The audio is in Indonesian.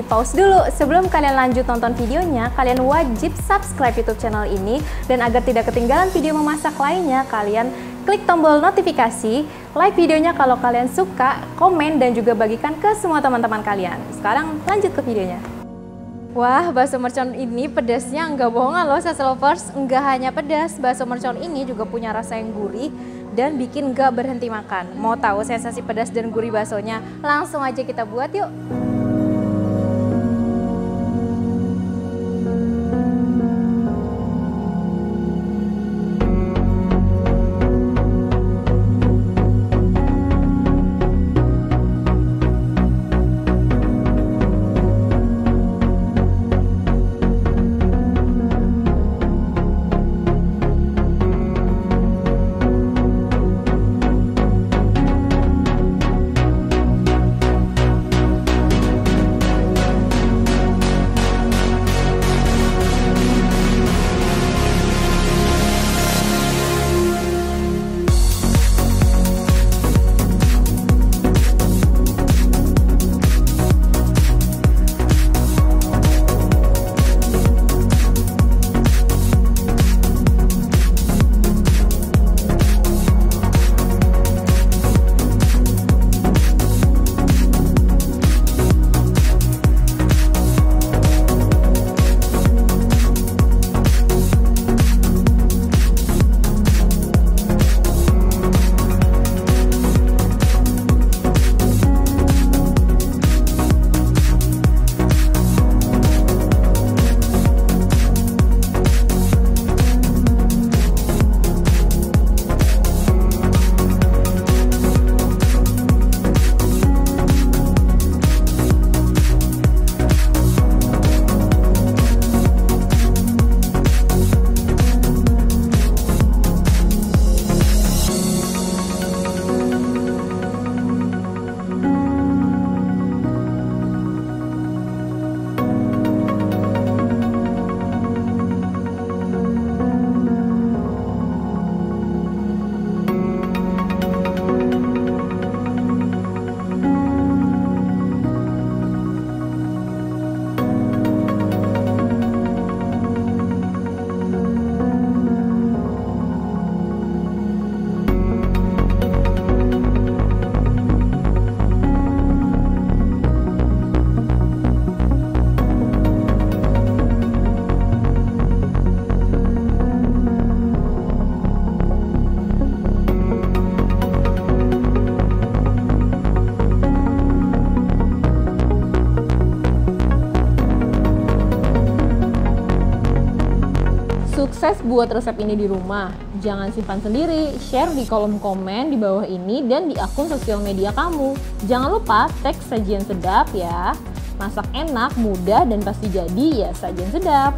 di pause dulu. Sebelum kalian lanjut nonton videonya, kalian wajib subscribe YouTube channel ini. Dan agar tidak ketinggalan video memasak lainnya, kalian klik tombol notifikasi, like videonya kalau kalian suka, komen, dan juga bagikan ke semua teman-teman kalian. Sekarang lanjut ke videonya. Wah, bakso mercon ini pedasnya nggak bohongan loh, Sasa Lovers. Nggak hanya pedas, bakso mercon ini juga punya rasa yang gurih dan bikin nggak berhenti makan. Mau tahu sensasi pedas dan gurih baksonya? Langsung aja kita buat yuk. Sukses buat resep ini di rumah. Jangan simpan sendiri, share di kolom komen di bawah ini dan di akun sosial media kamu. Jangan lupa tag sajian sedap ya. Masak enak, mudah, dan pasti jadi ya sajian sedap.